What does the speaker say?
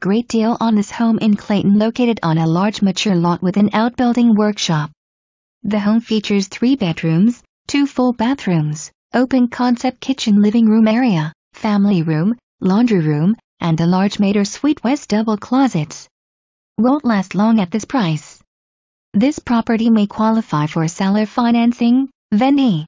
Great deal on this home in Clayton located on a large mature lot with an outbuilding workshop. The home features three bedrooms, two full bathrooms, open concept kitchen living room area, family room, laundry room, and a large mater suite west double closets. Won't last long at this price. This property may qualify for seller financing, Vendee.